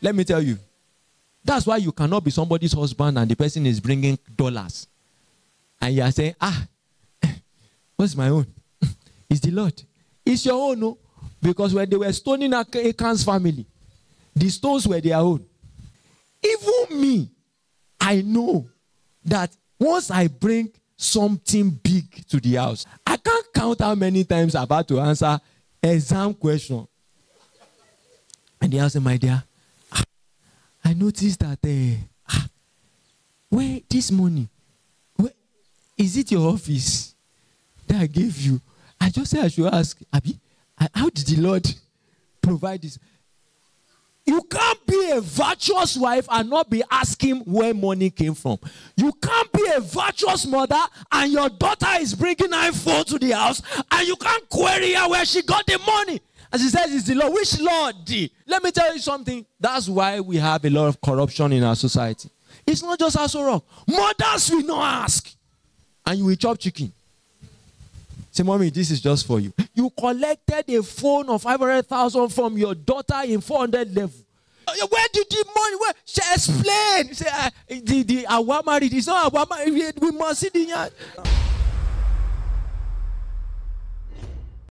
let me tell you. That's why you cannot be somebody's husband and the person is bringing dollars. And you are saying, ah, what's my own? it's the Lord. It's your own, no? Because when they were stoning Achan's family, the stones were their own. Even me, I know that once I bring something big to the house, I can't count how many times I've had to answer exam question. And the answer, my dear, noticed that uh, where this money, where, is it your office that I gave you? I just said I should ask, Abby, how did the Lord provide this? You can't be a virtuous wife and not be asking where money came from. You can't be a virtuous mother and your daughter is bringing iPhone to the house and you can't query her where she got the money. As he says, it's the Lord. Which Lord? Let me tell you something. That's why we have a lot of corruption in our society. It's not just Aso Rock. Mothers will not ask. And you will chop chicken. Say, mommy, this is just for you. You collected a phone of 500,000 from your daughter in 400 level. Uh, where did the money? Where? She explained. Say, uh, the, the, married. It's not married. We must see the.